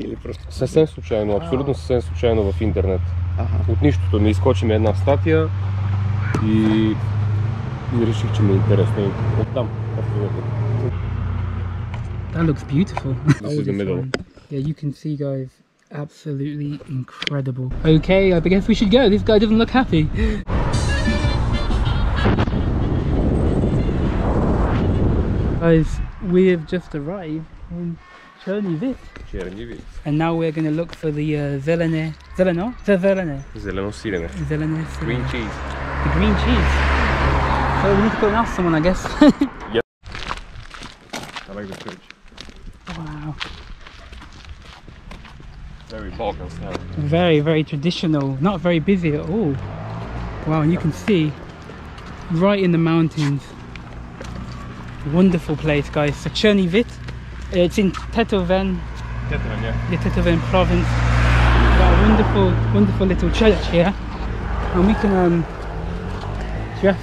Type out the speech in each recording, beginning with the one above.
Или просто... Съвсем случайно, абсолютно съвсем случайно в интернет. Ага. От нищото ми изкочи ми една статия и, и реших, че ми е интересно. И оттам. общо взето. That looks beautiful. This is the middle. Yeah, you can see, guys. Absolutely incredible. Okay, I guess we should go. This guy doesn't look happy. Guys, we have just arrived Chernivic. Chernivic. And now we're going to look for the uh, Zelene. Zeleno? The Zelene. Zeleno sirene. Zelene sirene. Green cheese. The green cheese. So we need to go and ask someone, I guess. yep. I like the church. Wow. Very Balkan style. Very, very traditional. Not very busy at all. Wow, and you can see right in the mountains. Wonderful place, guys. So Chernivic It's in Tetoven, Тетран, yeah. the Tetoven province. Got a wonderful, wonderful little church here. And we can, um, yeah,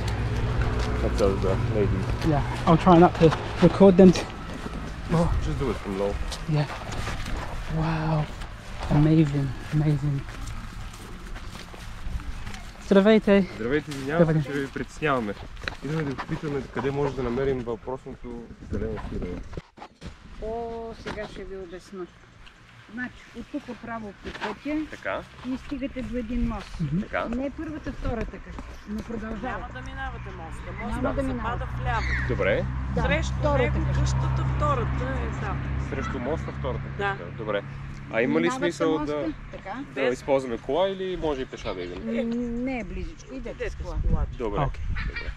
That tells the ladies. yeah, I'll try not to record them. T- oh, Just do it from low. yeah. Wow. Amazing, amazing. Здравейте! Здравейте, извинявам Добре. се, че ви притесняваме. Идваме да ви попитаме къде може да намерим въпросното зелено сирене. О, сега ще ви обясна. Значи, от тук право по пътя Така, и стигате до един мост. така. Не първата, втората къща, но продължава. Няма да минавате моста. Моста да се минавате. пада вляво. Добре. Да, Срещу втората него къща. къщата, втората е там. Срещу моста втората Да. къща. Добре. А има ли смисъл моста, да, Така. да използваме кола или може и пеша да идем? М, Не е близичко, идете с кола. Добре. Окей. Добре.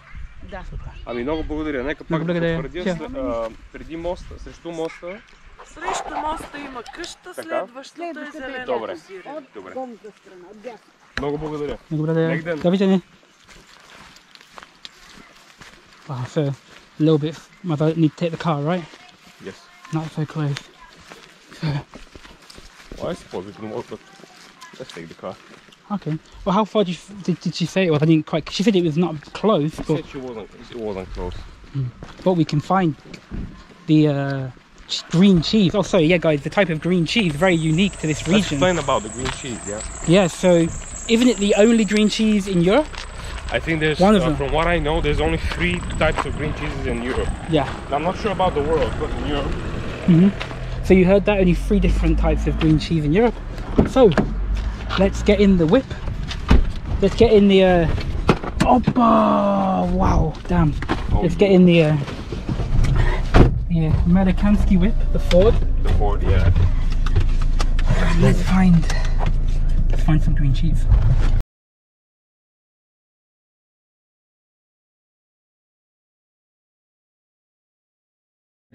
Да. Ами много благодаря. Нека пак да потвърдя, а, преди моста, срещу моста. Срещу моста има къща, следващата е Следващата е зелена. Добре. Добре. Много благодаря. Добре, Лек ден. Довиждане. Wow, so a little bit, I don't need to take the car, right? Yes. Not so close. So, Well, I suppose we can walk, but let's take the car. Okay. Well, how far did, you, did, did she say it was? I didn't quite, she said it was not close, She but, said she wasn't, it wasn't close. but we can find the uh, green cheese. Oh, sorry, yeah, guys, the type of green cheese, very unique to this Let's region. explain about the green cheese, yeah? Yeah, so isn't it the only green cheese in Europe? I think there's, One of uh, them. from what I know, there's only three types of green cheeses in Europe. Yeah. I'm not sure about the world, but in Europe, So you heard that only three different types of green cheese in Europe. So let's get in the whip. Let's get in the uh Oppa! Wow, damn. Let's get in the uh the uh, Amerikansky whip, the Ford. the Ford, yeah. And let's find let's find some green cheese.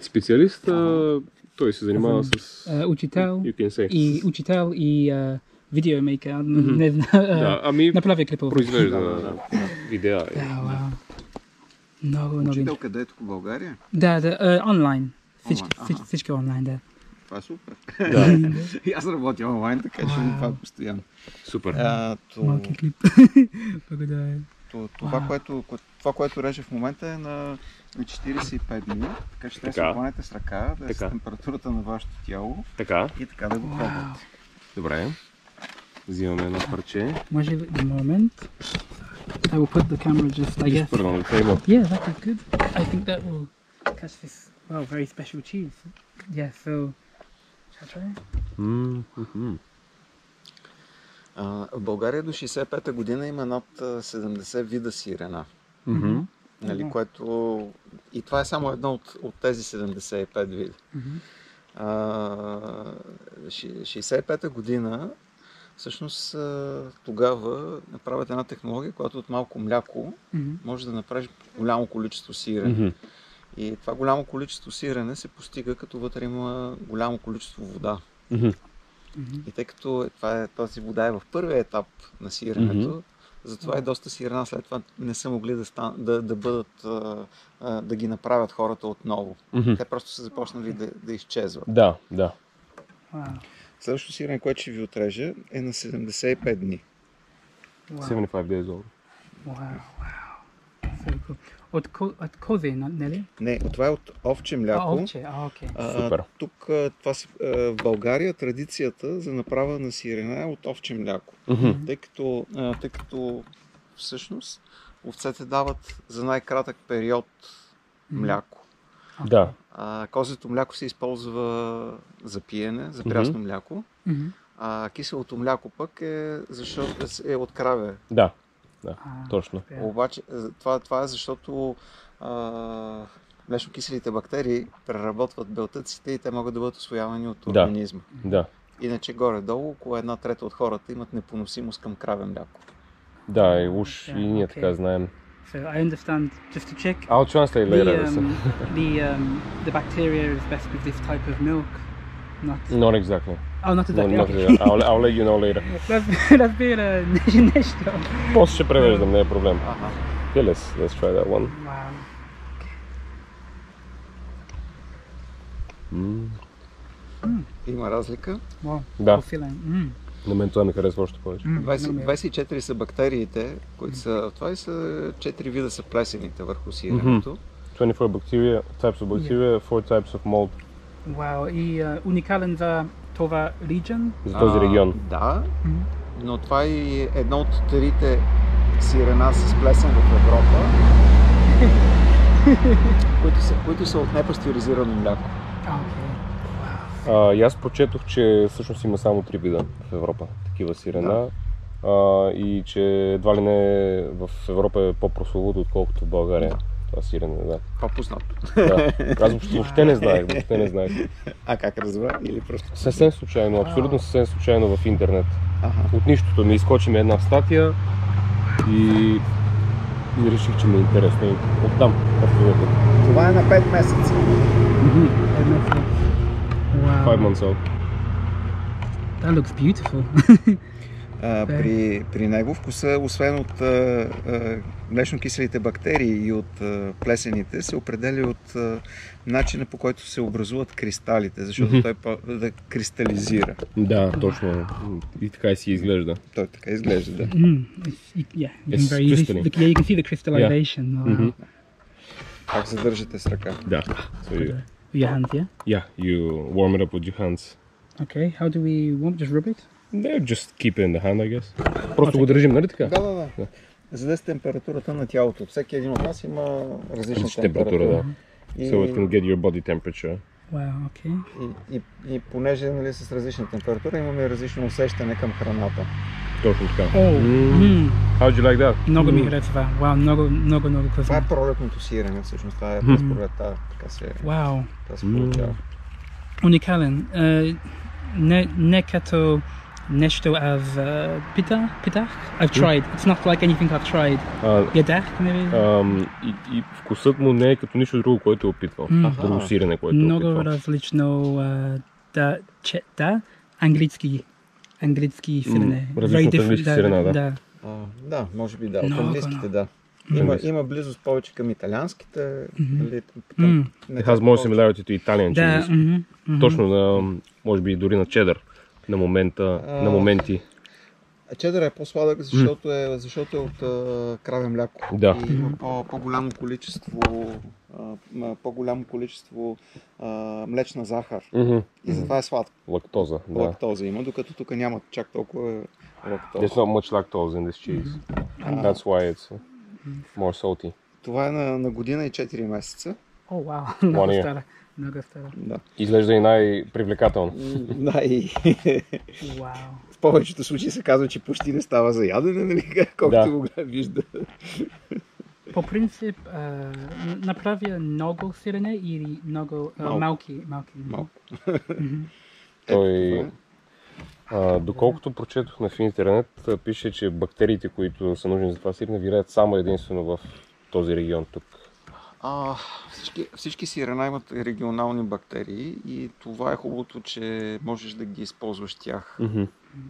Специалист, а, той се занимава с... Uh, учител You can say. и учител и uh, видеомейкър. Не знаю. uh, Да, ами Направя клипове. произвежда на видеа. Да, вау. Много, много. Учител къде е тук в България? Да, да, онлайн. Всички, Онлайн, всички, онлайн, да. Това е супер. Да, И аз работя онлайн, така че Вау. това е постоянно. супер. А, то, Малки клип. Благодаря. то, това, Вау. което, ко- това, което реже в момента е на 45 дни, така че трябва да се хванете с ръка, да е с температурата на вашето тяло Така, и така да го пробвате. добре. Взимаме едно парче. Може ли the moment? I will put the camera just, I guess. Just put it on the table. Yeah, that is good. I think that will catch this, well, very special cheese. Yeah, so, shall I try? М, мгм. А, в България до 65-та година има над а, 70 вида сирена. Мгм. Нали, Мгм. което... И това е само едно от, от тези 75 вида. А, ши- 65-та година всъщност тогава направят една технология, която от малко мляко Мгм. може да направиш голямо количество сирене. Мгм. И това голямо количество сирене се постига, като вътре има голямо количество вода. Мгм. И тъй като е, това е, този вода е в първия етап на сиренето, Мгм. затова и доста сирена след това не са могли да, стан, да, да бъдат, а, а, да ги направят хората отново. Мгм. Те просто са започнали да, да изчезват. Да, да. Wow. Следващото сирене, което ще ви отреже, е на 75 дни. Wow. 75 days old. Wow, wow. От, ко, от кози, на- нали? Не, това е от овче А, мляко. овче, а, окей. А, Супер. Тук това си, а, в България традицията за направа на сирена е от овче мляко. Мгм. Тъй като, а, тъй като всъщност овцете дават за най-кратък период мляко. Да. А, козето мляко се използва за пиене, за прясно мляко. Мгм. А киселото мляко пък е, защото е от краве. Да. Да. А, Точно. yeah. Обаче това, това е защото а, млечно-киселите бактерии преработват белтъците и те могат да бъдат освоявани от Да. организма. Да. Иначе горе-долу около една трета от хората имат непоносимост към краве мляко. Да, и уж и Да, ние окей. така знаем. So I understand, just to check, I'll translate the, later. um, the, um, the bacteria is best with this type of milk. Not, Not exactly. oh, not No, exactly. not okay. exactly. I'll, I'll let you know later. Разбира, разбира, нещо. После ще превеждам, не е проблем. Ага. Okay, let's, let's try that one. Wow. М, Има разлика. Wow. Да, Fulfilling. Mm. На мен това ми харесва още повече. Mm. 20, много ми е. 24 са бактериите, които са. Това и са 4 вида са плесените върху сиренето. 24 bacteria, types of bacteria, 4 types of mold Wow. И uh, уникален за това region. за този А, регион. Да, но това е едно от трите сирена с плесен в Европа, които, са, които са от непастеризирано мляко. А, окей. А, и аз прочетох, че всъщност има само три вида в Европа, такива сирена. А, и че едва ли не в Европа е по-прословото, отколкото в България. Да. Това сирене, да. По-познато. да. Аз въобще, въобще не знаех, въобще не знаех. А как разбра? Или просто... Съвсем случайно, абсолютно съвсем случайно в интернет. Ага. От нищото ми изкочи ми една статия и, и реших, че ми е интересно и оттам. Това е на 5 месеца. MFF. Wow. Five months old. That looks beautiful. А, при, при него вкуса, освен от а, а, млечно-киселите бактерии и от а, плесените, се определя от а, начина по който се образуват кристалите, защото Мгм. той по- да кристализира. Да, точно. И така и си изглежда. Той така изглежда, да. It's, you, yeah, you It's can very easy, crystalline. look, yeah, you can see the crystallization. Wow. Как се държите с ръка? Да. So your hands, yeah. yeah, you warm it up with your hands. Okay. How do we want? Just rub it. Yeah, just keep it in the hand, I guess. Просто го държим, нали така? Да, да, да. За да е с температурата на тялото. Всеки един от нас има различна Различна температура. температура, да. И, So it can get your body temperature. Wow. Okay. и, и, и понеже нали, с различна температура имаме различно усещане към храната. Точно така. Oh. Mm. Mm. How'd you like that? Много ми харесва. Wow. Много, много, много Това е вкусно. пролетното сирене, всъщност. Това е Мгм. през пролетта. Така се, Wow. така се получава. Уникален. Uh, не, не като нещо в uh, пита, питах. I've tried. It's not like anything I've tried. А, Ядах, maybe. ам, и, и вкусът му не е като нищо друго, което е опитвал. М. Друго сирене, което е Много опитвал. различно uh, да, че, да, английски, английски сирене. различно от английски сирене, да. да. А, да, може би да. От английските, да. Има, има близост повече към италианските. Мгм. нали, It has more similarity to Italian Да. Точно на, може би дори на чедър. На момента, А, на моменти. А Чедър е по-сладък, защото е, защото е от а, краве мляко. Да. И има по- по-голямо количество, а, по-голямо количество а, млечна захар. Мгм. И затова е сладко. Лактоза, да. Лактоза има, докато тук няма чак толкова лактоза. There's not much lactose in this cheese. That's why it's more salty. Това е на, на година и 4 месеца. О, вау, много стара. Много стара. Да. Изглежда и най-привлекателно. да, и Вау. В повечето случаи се казва, че почти не става за ядене, нали? Колкото Да. го вижда. По принцип, а, направя много сирене или много а, малки, малки. Малко. Мгм. Той, а, доколкото прочетох на в интернет, пише, че бактериите, които са нужни за това сирене, виреят само единствено в този регион тук. А, всички, всички сирена имат регионални бактерии и това е хубавото, че можеш да ги използваш тях. Мгм.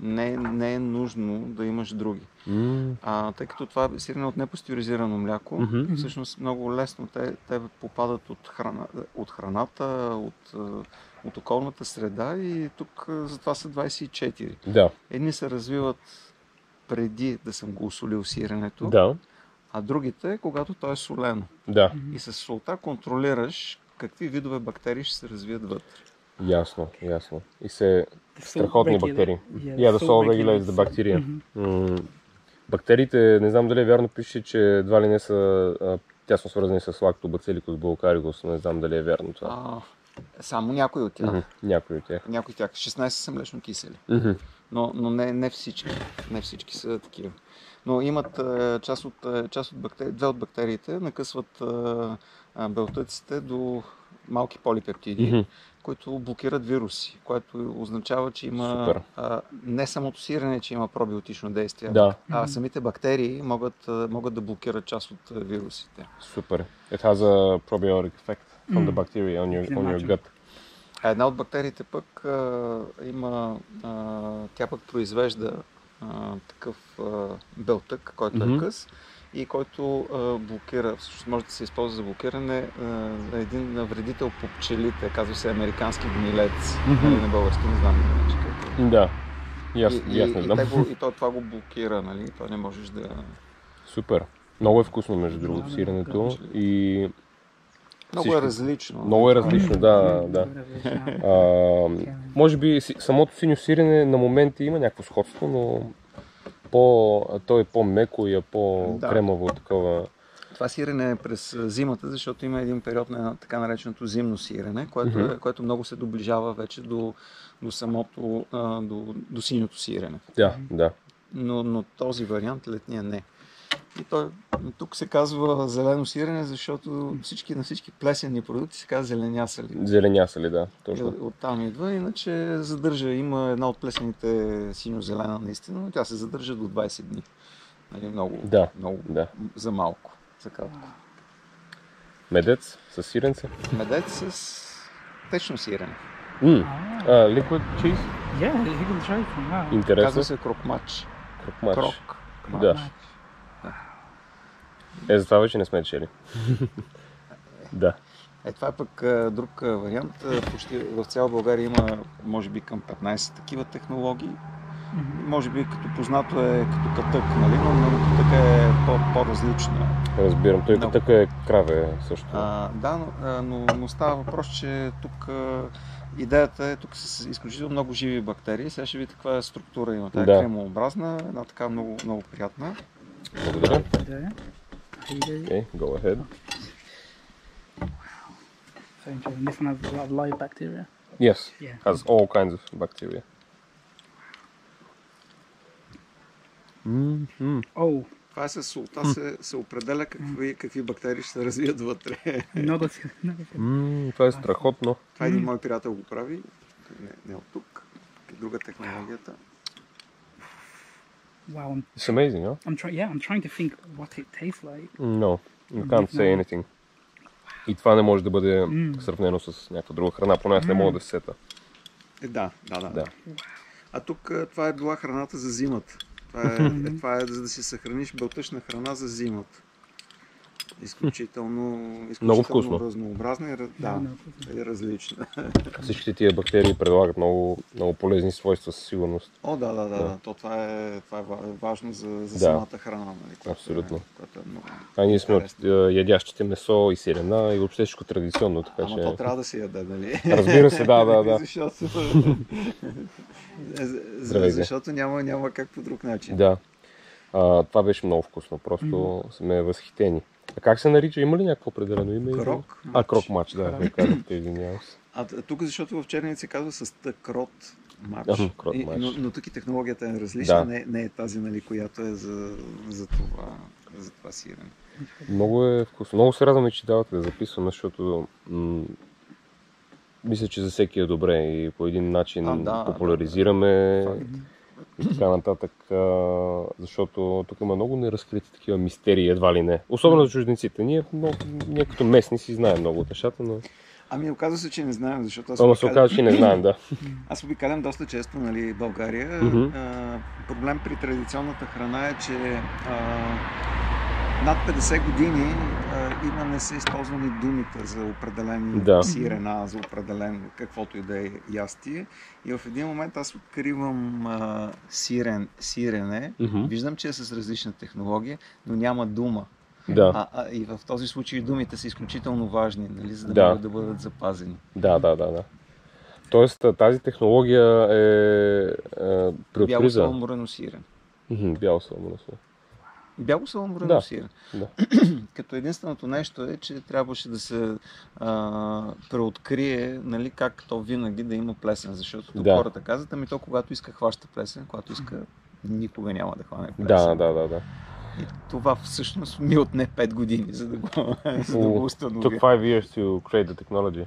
Не, не е нужно да имаш други. М, А, тъй като това е сирене от непастеризирано мляко, Мгм. всъщност много лесно те, те попадат от, храна, от храната, от, от околната среда и тук затова са 24. Да, Едни се развиват преди да съм го осолил сиренето, да. А другите, когато то е солено. Да, И с солта контролираш какви видове бактерии ще се развият вътре. ясно, ясно. И се The страхотни бактерии. Yeah, Yeah, the salt salt regulates the bacteria. Бактериите, не знам дали е вярно, пише, че едва ли не са а, тясно свързани с лактобациликус булкарикус. Не знам дали е вярно това. А, само някои от тях. Мгм, Някои от тях. Някои от тях. 16 са млечно кисели. Мгм. но, но не, не всички. Не всички са такива. Но имат е, част от, е, част от бактери, две от бактериите накъсват е, белтъците до малки полипептиди, Мгм. които блокират вируси, което означава, че има Супер. а, не самото сирене, че има пробиотично действие, Да. а самите бактерии могат, могат да блокират част от вирусите. Супер. It has a probiotic effect from the Mm. bacteria on your, on your gut. А една от бактериите пък а, има, а, тя пък произвежда а, такъв а, белтък, който Мгм. е къс и който а, блокира, всъщност може да се използва за блокиране а, на един вредител по пчелите, казва се американски гнилец, нали, на български, не знам иначе как е. Да. И го, то, това го блокира, нали? То не можеш да... Супер. Много е вкусно, между другото, Да, сиренето. да. И Много Всичко. е различно. много е различно, да, да. А, може би самото синьо сирене на моменти има някакво сходство, но по, то е по-меко и е по-кремаво такова. Това сирене е през зимата, защото има един период на така нареченото зимно сирене, което, е, което много се доближава вече до, до самото, до, до синьото сирене. Да, да. Но, но този вариант летния не. И той, тук се казва зелено сирене, защото всички, на всички плесенни продукти се казва зеленясали. Зеленяса ли, да, И точно. от- Оттам идва, иначе задържа, има една от плесените синьо-зелена наистина, но тя се задържа до 20 дни. Нали, много, Да, много да. за малко, за кратко. Медец с сиренце. Медец с течно сирене. М. А, liquid cheese? Yeah, hidden tray from wow. Интересно. Казва се крокмач. Крокмач. Крок. Да. Е, за това вече не сме чели. да. Е, това е пък друг вариант. Почти в цяла България има, може би, към 15 такива технологии. Може би като познато е като катък, нали? но, но катък е по, по-различно. Разбирам. Той Много. така е краве също. А, да, но, но, но става въпрос, че тук идеята е, тук са изключително много живи бактерии. Сега ще видите каква е структура има. Тя е Да. кремообразна, една така много, много приятна. Благодаря. There. Here. Okay, go ahead. So interesting. This one has a lot of live bacteria. Yes, Yeah. has all kinds of bacteria. Mm-hmm. Oh, Това е с солта се, се определя какви, какви бактерии ще се развият вътре. another Mm, това е страхотно. Това един мой приятел го прави. Не, не от тук. Друга технологията. Wow, I'm, It's amazing, huh? I'm trying. Yeah, I'm trying to think what it tastes like. No, you can't say anything. И това не може да бъде сравнено с някаква друга храна, поне аз не мога да се сета. Е, да, да, да, Да. А тук това е била храната за зимата. Това е, е, това е за да си съхраниш белтъчна храна за зимата. Изключително, изключително Много вкусно. разнообразна и, да, и различна. Всичките тия бактерии предлагат много, много полезни свойства със сигурност. О, да, да, да. Да. То това е, това е ва- важно за, за Да. самата храна. Нали, която Абсолютно. Е, която е много... А ние сме от е, ядящите месо и сирена и въобще всичко традиционно, така Ама то че... трябва да се яде, нали? Разбира се, да, да, да. защото... Здравейте. защото няма, няма как по друг начин. Да. А, това беше много вкусно, просто сме възхитени. А как се нарича? Има ли някакво определено име? Крок А, крок мач, да, ви казахте, извинявам се. А тук, защото в черница се казва с т крот мач. Крот И- мач. но, но тук и технологията е различна, Да. не, не е тази, нали, която е за, за това, за това сирене. Много е вкусно. Много се радваме, че давате да записваме, защото м- мисля, че за всеки е добре и по един начин А, да, популяризираме да, да. И така нататък, защото тук има много неразкрити такива мистерии, едва ли не. Особено за чужденците. Ние, много, ние като местни си знаем много от нещата, но... Ами оказва се, че не знаем, защото аз, Ама се оказа, че не знаем, да. аз обикалям доста често нали, България. Мгм. А, проблем при традиционната храна е, че а, над 50 години а, има не са използвани думите за определени Да. сирена, за определен каквото и да е ястие. И в един момент аз откривам а, сирен, сирене, Мгм. виждам, че е с различна технология, но няма дума. Да, А, а, и в този случай думите са изключително важни, нали, за да, Да. могат да бъдат запазени. да, да, да. да. Тоест тази технология е, е при Бяло сирене. Мгм, Бяло сирене. Бяло саламурено Да. сирене. Да. Като единственото нещо е, че трябваше да се а, преоткрие, нали, как то винаги да има плесен, защото Да. хората казват, ами то когато иска хваща плесен, когато иска никога няма да хване плесен. Да, да, да, да. И това всъщност ми отне 5 години, за да го, за да го Took установя. five years to create the technology.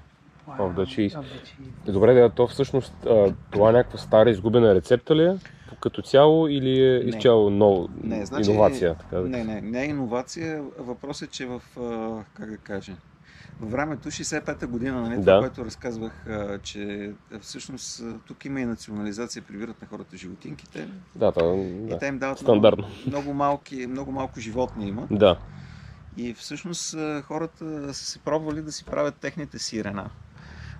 Of the cheese. Of the cheese. Добре, да, то всъщност това е някаква стара изгубена рецепта ли е като цяло или е Не. изцяло нов, Не, значи, иновация? Така да Не, не, не е иновация. Въпросът е, че в, как да кажа, във времето, 65-та година, нали, това, Да. което разказвах, че всъщност тук има и национализация, прибират на хората животинките Да, да, и те им дават Стандартно. много, много, малки, много малко животни има. да. И всъщност хората са се пробвали да си правят техните сирена.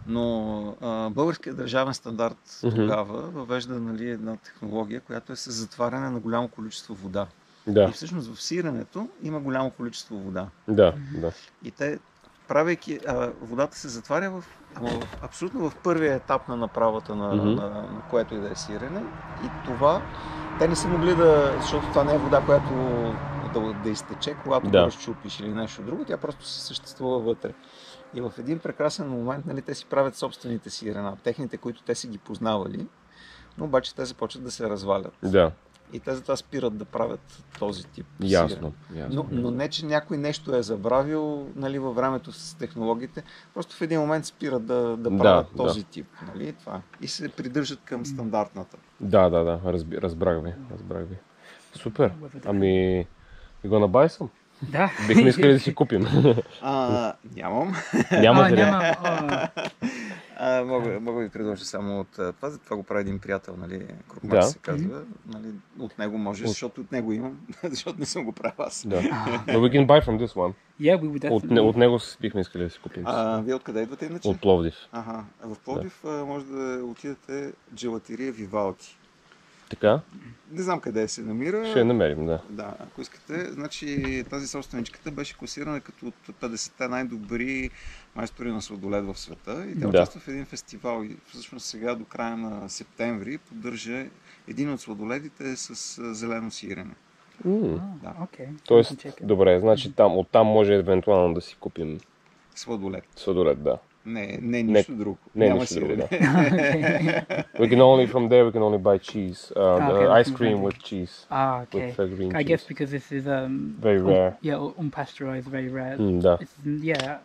Но а, българският държавен стандарт тогава въвежда нали, една технология, която е с затваряне на голямо количество вода. И Да, всъщност в сиренето има голямо количество вода. да, да. И те, правейки, а, водата се затваря в, ама в, абсолютно в първия етап на направата на, Мгм. на, на което и да е сирене. И това, те не са могли да, защото това не е вода, която да, да изтече, когато Да. го разчупиш или нещо друго, тя просто се съществува вътре. И в един прекрасен момент, нали, те си правят собствените сирена, техните, които те си ги познавали, но обаче те започват да се развалят. Да, И те затова спират да правят този тип ясно. ясно. Но, но не, че някой нещо е забравил нали, във времето с технологиите, просто в един момент спират да, да Да, правят да. този тип. Нали, това. И се придържат към стандартната. Да, да, да, разби, разбрах ви, разбрах ви. Супер. Ами, ви го набайсам. Да. Бихме искали да си купим. А, нямам. Няма А, няма. а, А, мога, мога да ви предложа само от това. Това го прави един приятел, нали, Крупмач Да. се казва. Нали, от него може, защото от него имам, защото не съм го правил аз. Да. Но we can buy from this one. Yeah, we would От, от него бихме искали да си купим. А, вие откъде идвате иначе? От Пловдив. Ага, в Пловдив а, може да отидете джелатерия Вивалти. Така? Не знам къде се намира. Ще я намерим, да. Да, ако искате. Значи тази собственичката беше класирана като от 50-те най-добри майстори на сладолед в света. И тя Да. участва в един фестивал. И всъщност сега до края на септември поддържа един от сладоледите с зелено сирене. М, Да. Okay. Тоест, добре, значи там, оттам може евентуално да си купим Сладолед. сладолед, да. Ne, ne ništa ne, we can only, from there we can only buy cheese. Uh, ah, okay, ice cream with cheese. Ah, okay. With, uh, green I cheese. guess because this is... Um, very rare. Yeah, unpasteurized, very rare. Mm. It's, yeah,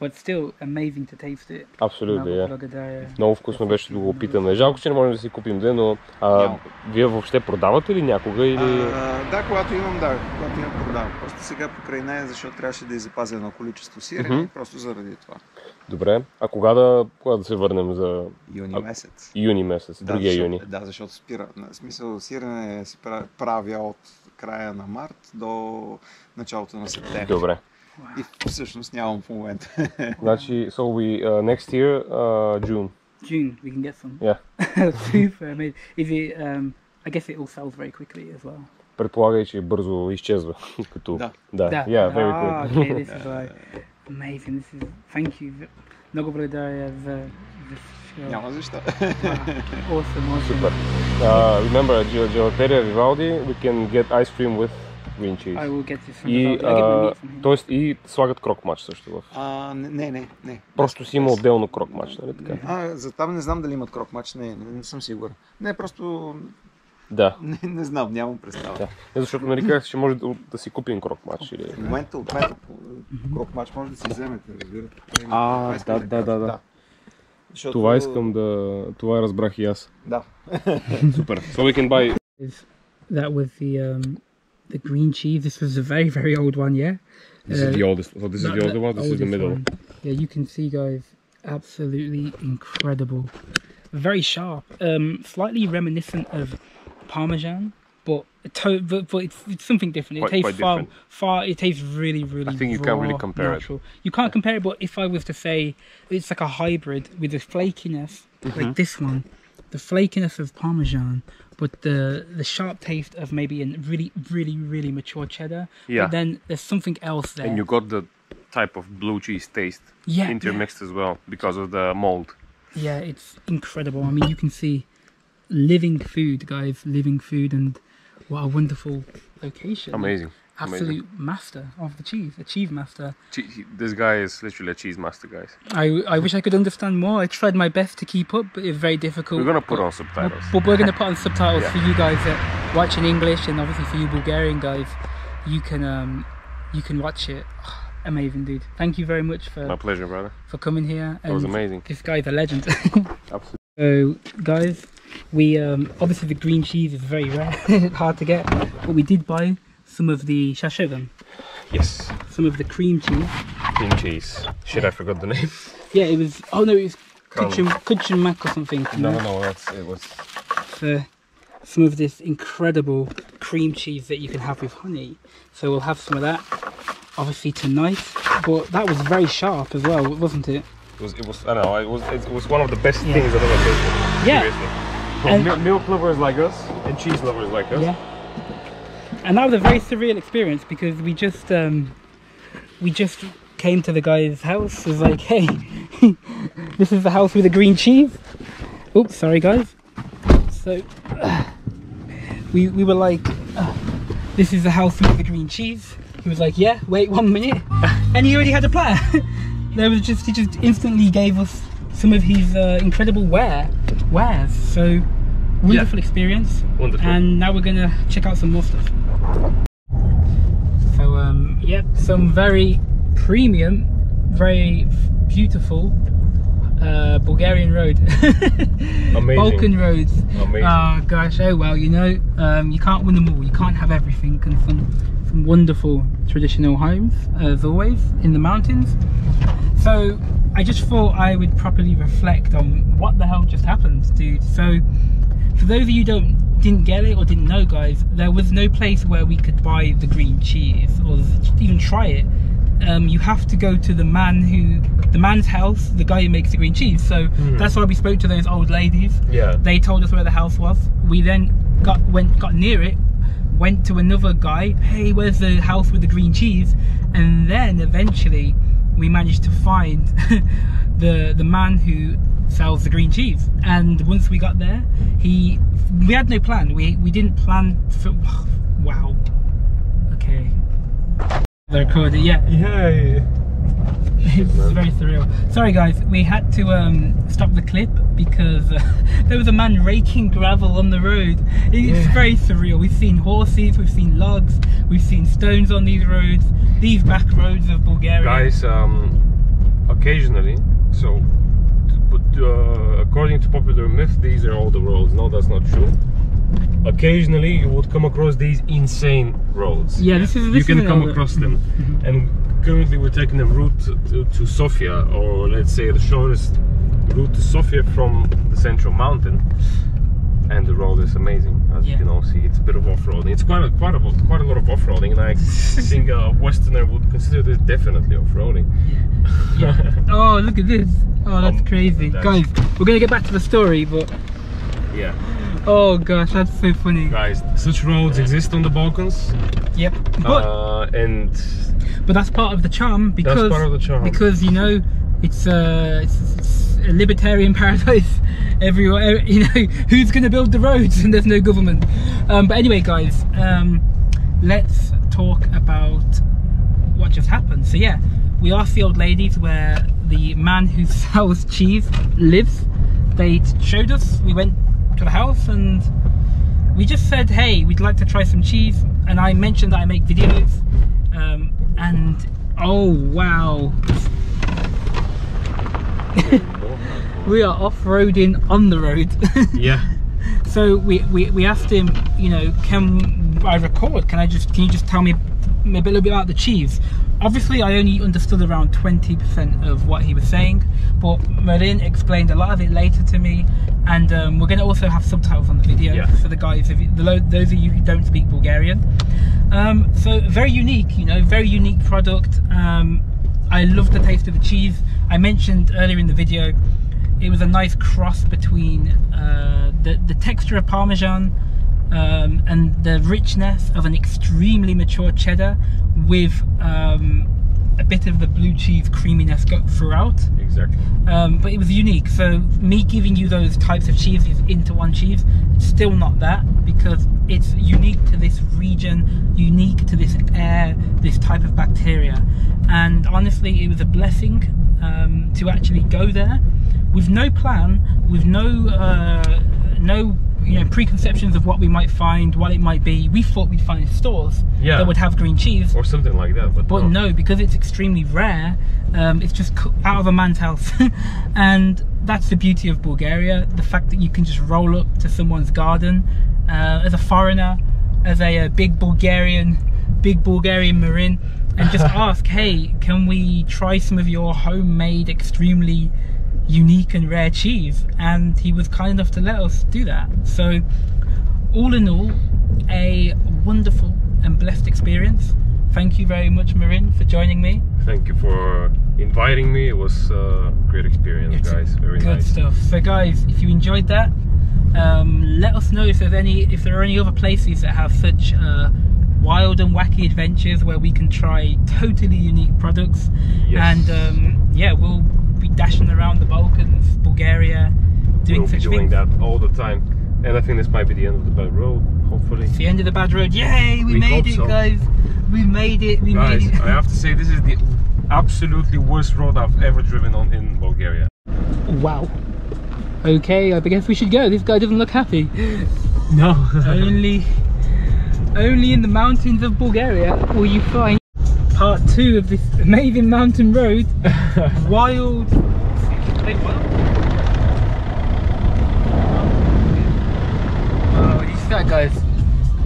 but still amazing to taste it. абсолютно, Много да. благодаря. Много вкусно беше да го опитаме. Жалко, че не можем да си купим де, но а, Няма. вие въобще продавате ли някога или... А, да, когато имам, да, когато имам продавам. Просто сега покрай нея, защото трябваше да иззапазя едно количество сирене, Мгм. просто заради това. Добре, а кога да, кога да се върнем за Юни А- месец. юни месец, Да, другия защото, юни? Да, защото спира. На смисъл, сирене се пра- правя от края на март до началото на септември. Добре. И всъщност нямам в момента. Значи, so we, uh, next year, uh, June. June, we can get some. Yeah. Super amazing. Is it? Um, I guess it all sells very quickly as well. Предполагай, че бързо изчезва. Като... Да. Да, Да. yeah, very ah, quick. okay, this is like amazing. This is thank you. Много благодаря за за show. Няма защо. Wow. Awesome, awesome. Супер. Uh, remember, Gel- Gelateria Vivaldi, we can get ice cream with green cheese. I will get from И, the а, тоест, и слагат крок мач също в. А, не, не, не. не. Просто си има отделно крок мач, нали така? А, за там не знам дали имат крок мач. Не, не, не съм сигурен. Не, просто Да. не, не знам, нямам представа. да. Не, защото нали казах, че може да, да си купим крок мач или... В момента от мен крок мач може да си вземете, разбирате. А, искам да, да, да, да. Защото- Това искам да... Това разбрах и аз. Да. Супер. So we can buy... Is that with the um the green cheese? This was a very very old one, yeah. This is the oldest. So this is the older one, this is the middle. one. Yeah, you can see, guys, absolutely incredible. Very sharp. Um, slightly reminiscent of Parmesan, but to- but, but it's, it's something different. It Quite- tastes quite far different. far. It tastes really really. I think you can't really raw, compare it. natural. You can't compare it, but if I was to say it's like a hybrid with a flakiness Mm-hmm. like this one, the flakiness of Parmesan, but the the sharp taste of maybe a really, really, really mature cheddar. Yeah. But then there's something else there. And you got the type of blue cheese taste yeah, yeah. intermixed as well because of the mold. Yeah, it's incredible. I mean, you can see living food, guys, living food, and what a wonderful location. Amazing. Absolute master of the cheese, a cheese master. Che- this guy is literally a cheese master, guys. I, I wish I could understand more. I tried my best to keep up, but it's very difficult. We're gonna put But- on subtitles. But we're going to put on subtitles Yeah. for you guys that watch in English, and obviously for you Bulgarian guys, you can um, you can watch it. Amazing, dude. Thank you very much for My pleasure, brother. for coming here. That was amazing. This guy's a legend. Absolutely. So, guys, we um, obviously the green cheese is very rare, hard to get, but we did buy some of the shashogan, Yes. some of the cream cheese. Cream cheese. Shit, I forgot the name. Yeah, it was. Oh no, it was Color. Kuchen Kuchen Mac or something. No, no, no. That's it was. for some of this incredible cream cheese that you can have with honey. So we'll have some of that, obviously tonight. But that was very sharp as well, wasn't it? It was. It was. I don't know. It was. It was one of the best Yeah. things I've ever tasted. Yeah. Seriously. Mil- milk lovers like us and cheese lovers like us. Yeah. And that was a very surreal experience because we just um, we just came to the guy's house. It was like, hey, this is the house with the green cheese. Oops, sorry guys. So we we were like, uh, this is the house with the green cheese. He was like, yeah. Wait one minute, and he already had a plan. there was just he just instantly gave us some of his uh, incredible ware wares. So wonderful experience. Wonderful. And now we're gonna check out some more stuff. So um, yep, some very premium, very beautiful uh, Bulgarian road. Amazing. Balkan roads. Amazing. Oh gosh, oh well, you know, um, you can't win them all. You can't have everything. And some, some wonderful traditional homes, as always, in the mountains. So I just thought I would properly reflect on what the hell just happened, dude. So for those of you who don't didn't get it or didn't know, guys, there was no place where we could buy the green cheese or even try it. Um, you have to go to the man who, the man's house, the guy who makes the green cheese. So that's why we spoke to those old ladies. yeah. They told us where the house was. We then got went got near it, went to another guy. Hey, where's the house with the green cheese? And then eventually we managed to find the the man who sells the green cheese. And once we got there, he we had no plan. We we didn't plan for. Wow. Okay. The recorder, yeah. Yeah. It's very surreal. Sorry, guys, we had to um, stop the clip because uh, there was a man raking gravel on the road. It's Yeah. very surreal. We've seen horses, we've seen logs, we've seen stones on these roads, these back roads of Bulgaria. Guys, um, occasionally, so, but uh, according to popular myth, these are all the roads. No, that's not true. Occasionally, you would come across these insane roads. Yeah, this is- this you can come uh, across them, mm-hmm. and currently we're taking the route to, to, to Sofia, or let's say the shortest route to Sofia from the central mountain. And the road is amazing, as Yeah. you can all see. It's a bit of off-roading. It's quite a quite a quite a lot of off-roading, and I think a Westerner would consider this definitely off-roading. Yeah. Oh, look at this. Oh, that's Um, crazy. that's- Guys, we're going to get back to the story, but Yeah. oh gosh, that's so funny. Guys, such roads exist on the Balkans, Yep. But, uh, and but that's part of the charm because part of the charm. because you know it's uh it's, it's a libertarian paradise everywhere you know who's going to build the roads and there's no government um, but anyway guys um, let's talk about what just happened so yeah we asked the old ladies where the man who sells cheese lives. They showed us we went to the house and we just said hey we'd like to try some cheese. And i mentioned that i make videos um, and oh wow. We are off-roading on the road. Yeah, so we, we we asked him you know can i record? Can i just can you just tell me a little bit about the cheese. Obviously i only understood around 20 percent of what he was saying but Merlin explained a lot of it later to me and um, we're going to also have subtitles on the video Yeah. for the guys if you, the, those of you who don't speak bulgarian. Um, so very unique you know very unique product. Um, i love the taste of the cheese. I mentioned earlier in the video it was a nice cross between uh, the the texture of Parmesan um, and the richness of an extremely mature cheddar with um, a bit of the blue cheese creaminess go throughout. Exactly. Um, but it was unique. So me giving you those types of cheeses into one cheese, it's still not that because it's unique to this region, unique to this air, this type of bacteria. And honestly, it was a blessing um, to actually go there with no plan, with no uh, no you know preconceptions of what we might find, what it might be. We thought we'd find stores Yeah. that would have green cheese. Or something like that. But, But no, because it's extremely rare, um, it's just out of a man's house. and that's the beauty of Bulgaria the fact that you can just roll up to someone's garden uh, as a foreigner, as a, uh big Bulgarian, big Bulgarian Marin, and just ask, hey, can we try some of your homemade, extremely unique and rare cheese? And he was kind enough to let us do that. So, all in all, a wonderful and blessed experience. Thank you very much, Marin, for joining me. Thank you for inviting me. It was a great experience, It's guys. Very Good nice. stuff. So, guys, if you enjoyed that, um, let us know if there's any, if there are any other places that have such uh, wild and wacky adventures where we can try totally unique products. Yes. And um, yeah, we'll dashing around the Balkans, Bulgaria, doing we'll be doing things. that all the time. And I think this might be the end of the bad road, hopefully. It's the end of the bad road. Yay! We, We made it, so. guys. We made it. We Guys, made it. I have to say, this is the absolutely worst road I've ever driven on in Bulgaria. Wow. Okay, I guess we should go. This guy doesn't look happy. No. only, only in the mountains of Bulgaria will you find part two of this amazing mountain road. Wild. Oh, you see that, guys?